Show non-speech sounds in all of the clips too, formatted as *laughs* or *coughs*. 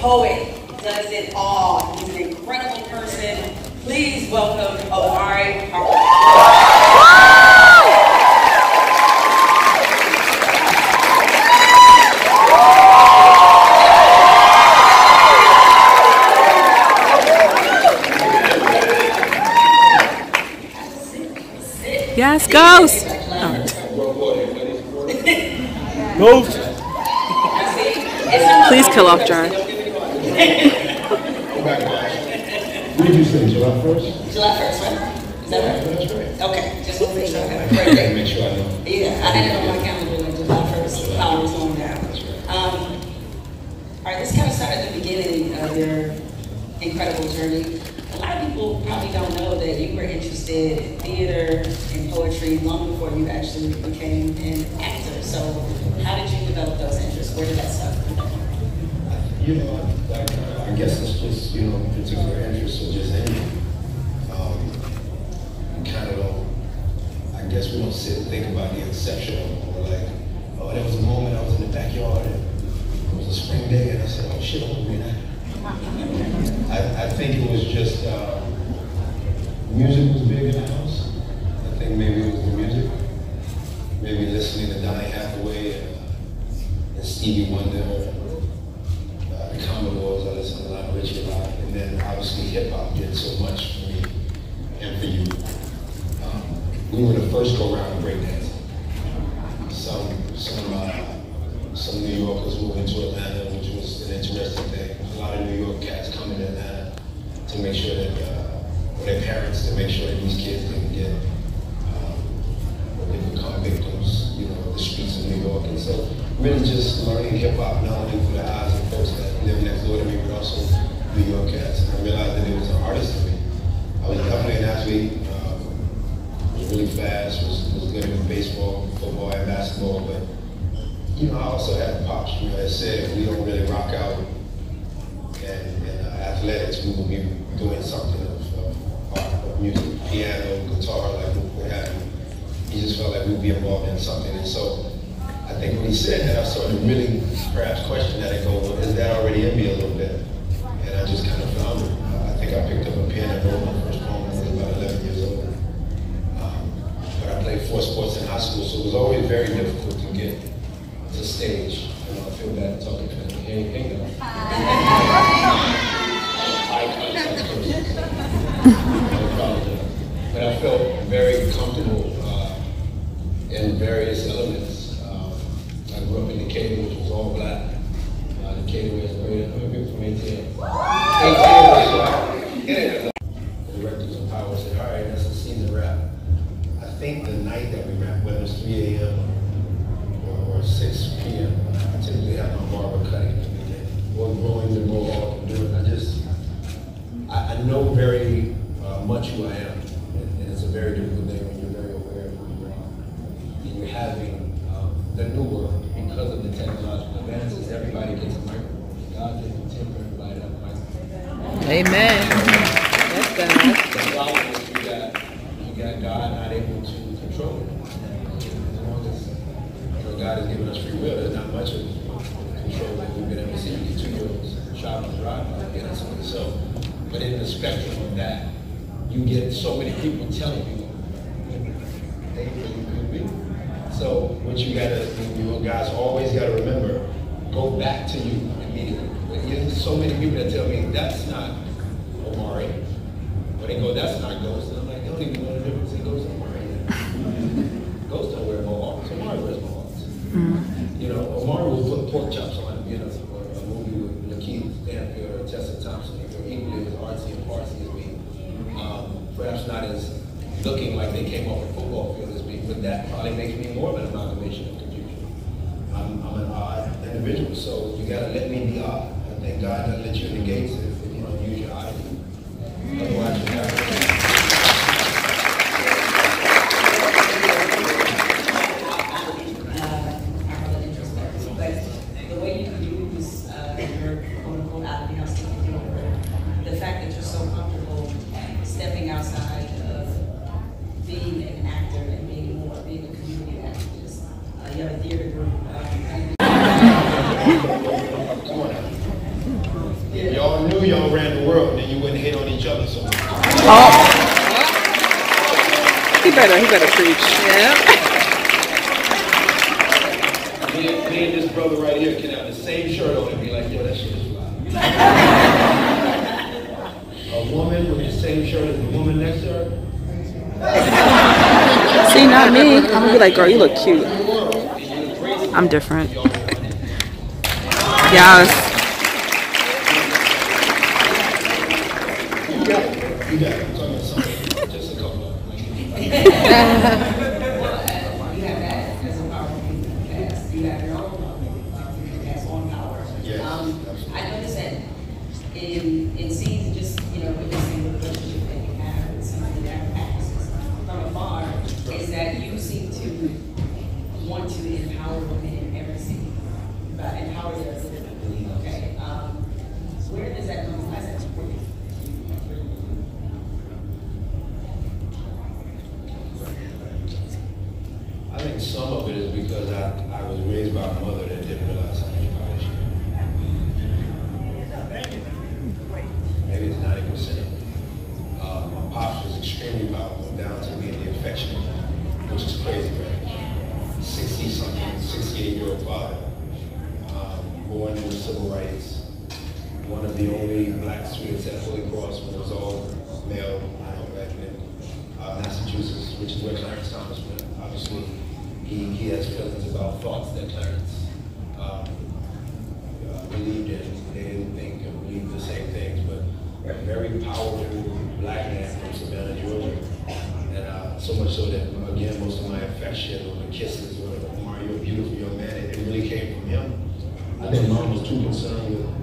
poet, does it all. He's an incredible person. Please welcome Omari Yes, ghost. Ghost. *laughs* Please kill off John. What did you say, July first? July 1st, right? Is that right? That's right. Okay, just want to make sure I got it I gotta make sure I know. Yeah, I had it on my calendar like July 1st, how it was going down. Um, all right, this kind of start at the beginning of your incredible journey. A lot of people probably don't know that you were interested in theater and poetry long before you actually became an actor. So how did you develop those interests? Where did that start? You know, I guess it's just, you know, particular interest or just anything. Um, kind of don't, I guess we don't sit and think about the inception or like, oh, there was a moment I was in the backyard and it was a spring day and I said, oh shit, I want to be. I, I think it was just, uh, music was big in the house. I think maybe it was the music. Maybe listening to Donny Hathaway and, uh, and Stevie Wonder, uh, the And then obviously hip hop did so much for me and for you. Um, we were the first go round of breakdancing. Some, some, uh, some New Yorkers moving to Atlanta, which was an interesting thing. A lot of New York cats coming to Atlanta to make sure that, uh, or their parents to make sure that these kids didn't get, um, they become victims, you know, the streets of New York. And so really just learning hip hop, not only through the eyes folks that live next door to me, but also New York cats. And I realized that it was an artist in me. I was definitely an athlete. Um, was really fast, was, was good at baseball, football, and basketball, but you know, I also had pops, you know, that said we don't really rock out and, and uh, athletics, we will be doing something of, of art, of music, piano, guitar, like what have you. He just felt like we'd be involved in something. And so I think when he said that, I started really perhaps questioning that and go, well, is that already in me a little bit? And I just kind of found it. I think I picked up a pen and wrote my first poem when I was about 11 years old. Um, but I played four sports in high school, so it was always very difficult to get to stage. I know I feel bad talking to him. Hey, hey, *laughs* no. Eye contact person. I apologize. But I felt very comfortable uh, in various elements. Um, I grew up in Decatur, which was all black. Uh, Decatur was very, how many people from ATL? ATL was, uh, yeah. The directors of Power said, all right, that's a season wrap. I think the night that we wrap, whether it's 3 a.m. or, or 6 p.m., I typically have my barber cutting every day. Or growing the mohawk and doing, I just, I, know very much who I am. And, it's a very difficult thing when you're very aware of who you are. And you're having the new world, because of the technological advances, everybody gets a microphone. God didn't for everybody to have a microphone. Amen. That's God. The problem is you got, you got God not able to control it. As long as, you know, God has given us free will, there's not much of control that we've been able to see. You get two-year-olds shot on the drive, get us on so. But in the spectrum of that, you get so many people telling you, they really could be. So what you gotta, you guys always gotta remember, go back to you immediately. There's so many people that tell me, that's not Omari. When they go, that's not Ghost. And I'm like, they don't even know the difference in Ghost and Omari. Ghost don't wear mohawks. Omari wears mohawks. You know, Omari will put pork chops on, you know, or a movie with LaKeith Stanfield or Tessa Thompson. They're equally as artsy and fartsy as me. Um, perhaps not as looking like they came off a football field as me, but that probably makes me more of y'all knew y'all ran the world, then you wouldn't hit on each other so much. Oh. He better, he better preach. Yeah. Me and, me and this brother right here can have the same shirt on and be like, yo, that shit is fly. *laughs* a woman with the same shirt as the woman next to her. *laughs* See, not me. I'm gonna be like, girl, you look cute. I'm different. yes. Something. Just a couple *laughs* of them. You have that as a powerful piece of the past. You have your own powerful piece of the past on power. Yes, Um, absolutely. I noticed that in, in scenes, just, you know, witnessing the relationship that you have with some of the actresses from afar, is that you seem to want to empower women in every scene. But empower their ability, okay? Um, where does that come from? Why is that important? I think some of it is because I, I was raised by a mother that didn't realize how much power she had. Maybe it's ninety percent. Uh, my pops was extremely powerful, down to being the affectionate, which is crazy, right? Sixty something, sixty-eight year old father, um, born in the civil rights, one of the only black students at Holy Cross when it was all male, I know back then, uh, Massachusetts, which is where Clarence Thomas went. Obviously, he, he has feelings about thoughts that Clarence um, uh, believed in. They didn't think and believe the same things, but a very powerful black man from Savannah, Georgia. And uh, so much so that, again, most of my affection or the kisses or Mario, beautiful young man, it, it really came from him. I think mom was too concerned with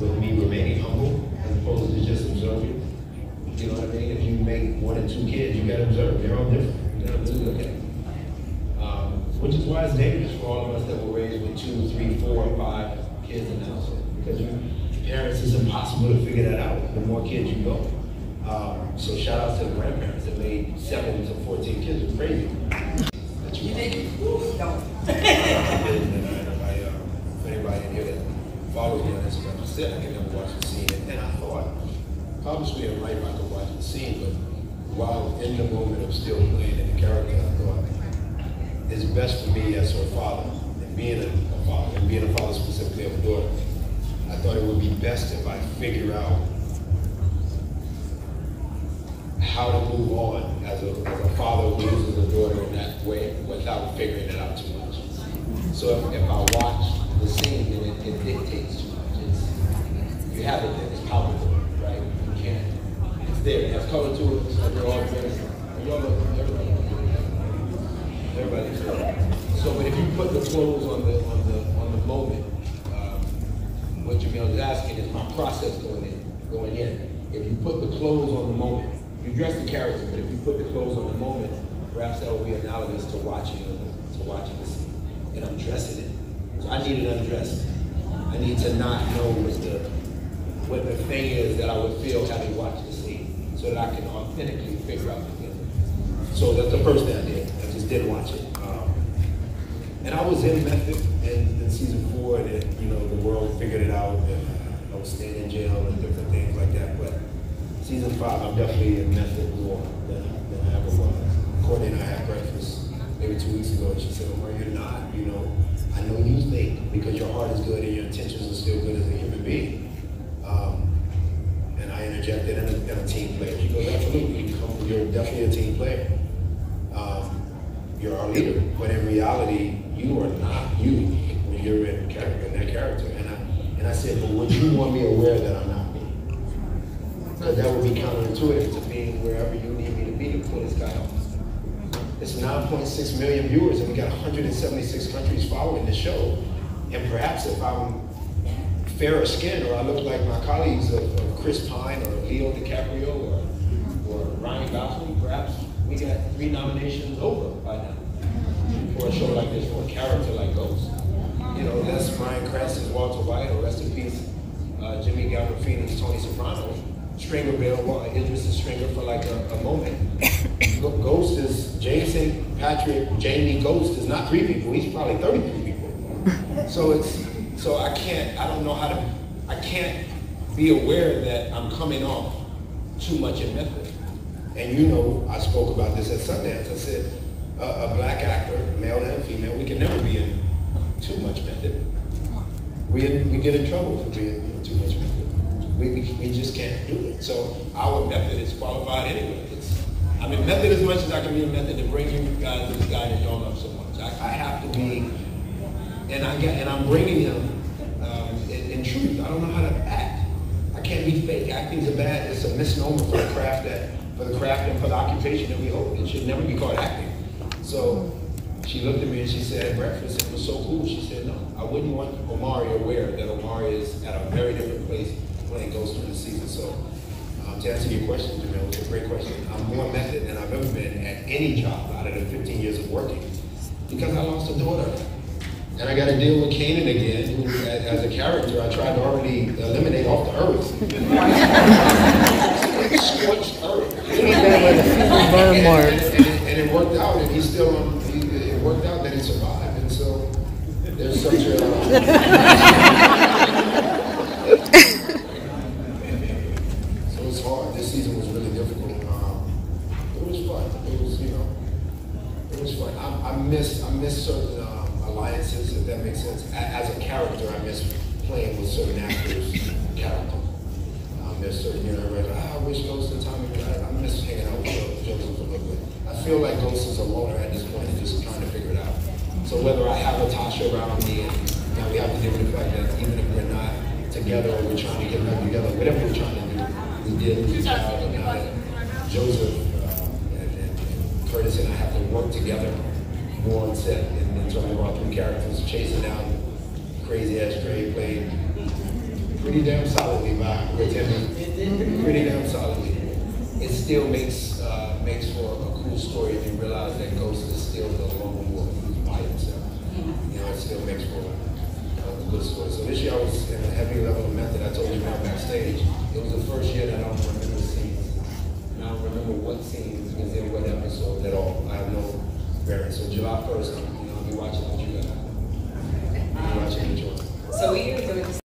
with me remaining humble as opposed to just observing. You know what I mean? If you make one and two kids, you gotta observe. They're all different. You gotta really look at. Um, which is why it's dangerous for all of us that were raised with two, three, four, five kids in the household. Because you, parents, it's impossible to figure that out. The more kids you go. Um, so shout out to the grandparents that made seven to fourteen kids. It's crazy. That you You think, whew, don't. and I, I, uh, if anybody in here that follows me on Instagram, I said I can never watch the scene, and, and I thought, obviously in life I could watch the scene, but while in the moment of still playing in the character, I thought it's best for me as her father, and being a, a father, and being a father specifically of a daughter, I thought it would be best if I figure out how to move on as a, as a father who uses a daughter in that way without figuring it out too much. So if, if I watch the scene, then it, it dictates too much. It's, you have it there, it's palpable, right? You can't, it's there, has color to it's like we're all. And look, everybody, everybody's. So, but if you put the clothes on the, on the, on the moment, um, what Jemele is asking is my process going in, going in. If you put the clothes on the moment, you dress the character, but if you put the clothes on the moment, perhaps that will be analogous to watching, to watching the scene. And I'm dressing it. So I need it undressed. I need to not know what the, what the thing is that I would feel having watched so that I can authentically figure out the thing. So that's the first thing I did. I just did watch it. Um, and I was in method in, in season four, and then, you know, the world figured it out, and I was staying in jail and different things like that. But season five, I'm definitely in method more than, than I ever was. Courtney and I had breakfast maybe two weeks ago, and she said, "Well, you're not, you know, I know you think because your heart is good and your intentions are still good as a human being." Um, and I interjected, and a, and a team player. She goes, "Absolutely, you're definitely a team player." Um, you're our leader, but in reality, you are not you when you're in character, in that character. And I, and I said, but would you want me aware that I'm not me? Because that would be counterintuitive to being wherever you need me to be to pull this guy off. It's 9.6 million viewers, and we got 176 countries following the show. And perhaps if I'm fairer skinned, or I look like my colleagues of Chris Pine or Leo DiCaprio or, or Ryan Gosling, perhaps we got three nominations over by now for a show like this, for a character like Ghost. You know, that's Bryan Cranston's Walter White, or rest in peace, uh, Jimmy Gandolfini's Tony Soprano. Stringer Bell, well, Idris is Stringer for like a, a moment. *coughs* Ghost is Jason, Patrick, Jamie. Ghost is not three people. He's probably 33 people. So it's so I can't. I don't know how to. I can't be aware that I'm coming off too much in method. And you know, I spoke about this at Sundance. I said, a, a black actor, male and female, we can never be in too much method. We, we get in trouble for being in too much method. We, we, we just can't do it. So our method is qualified anyway. It's, I'm in method as much as I can be in method to bring you guys this guy that y'all love so much. I, I have to be, and I get, and I'm bringing him um, in, in truth. I don't know how to. I can't be fake. Acting's a bad, it's a misnomer for the craft that, for the craft and for the occupation that we hold. It should never be called acting. So she looked at me and she said breakfast, it was so cool. She said, no, I wouldn't want Omari aware that Omari is at a very different place when it goes through the season. So um, to answer your question, Jemele, it's a great question. I'm more method than I've ever been at any job out of the 15 years of working because I lost a daughter. And I got to deal with Kanan again, who, as a character, I tried to already eliminate And, and, it, and it worked out, and he's still, he, it worked out that he survived, and so there's such a. so it's hard. This season was really difficult. Um, it was fun. It was, you know, it was fun. I, I missed, I missed certain um, alliances, if that makes sense. As a character, I miss playing with certain actors' character. I miss certain, you know, I read, ah, I wish Ghost and Tommy, I, I miss hanging out with Jo- Joseph a little bit. I feel like Ghost is a loner at this point, and just trying to figure it out. So whether I have Natasha around me, and you know, we have to deal with the fact that even if we're not together or we're trying to get back together, whatever we're trying to do, we did lose and now that Joseph uh, and, and and Curtis and I have to work together more on set, and then talking about three characters, chasing down crazy ass Dre played pretty damn solidly by Rotimi. Pretty damn solidly. It still makes uh, makes for a cool story if you realize that Ghost is still the lone wolf by himself. You know, it still makes for a good story. So this year I was in a heavy level of method. I told you about backstage. It was the first year that I don't remember scenes. And I don't remember what scenes was in what episode at all. I have no variance. So July 1st, you know, I'll be watching what you got. I'll be watching you. So we are going to